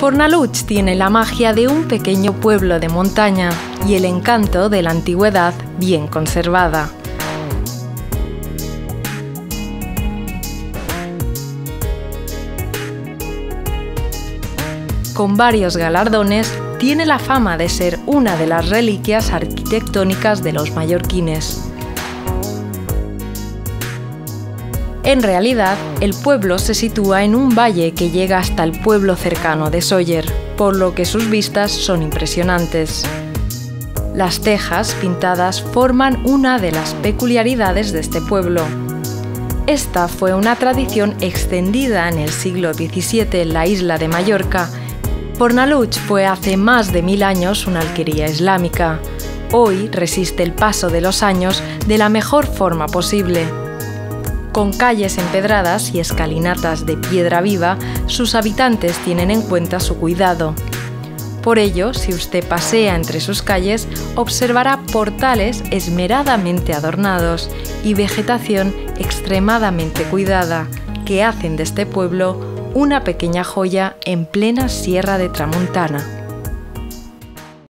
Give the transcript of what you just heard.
Fornaluch tiene la magia de un pequeño pueblo de montaña y el encanto de la antigüedad bien conservada. Con varios galardones, tiene la fama de ser una de las reliquias arquitectónicas de los mallorquines. En realidad, el pueblo se sitúa en un valle que llega hasta el pueblo cercano de Sóller, por lo que sus vistas son impresionantes. Las tejas pintadas forman una de las peculiaridades de este pueblo. Esta fue una tradición extendida en el siglo XVII en la isla de Mallorca. Fornaluch fue hace más de mil años una alquería islámica. Hoy resiste el paso de los años de la mejor forma posible. Con calles empedradas y escalinatas de piedra viva, sus habitantes tienen en cuenta su cuidado. Por ello, si usted pasea entre sus calles, observará portales esmeradamente adornados y vegetación extremadamente cuidada, que hacen de este pueblo una pequeña joya en plena Sierra de Tramontana.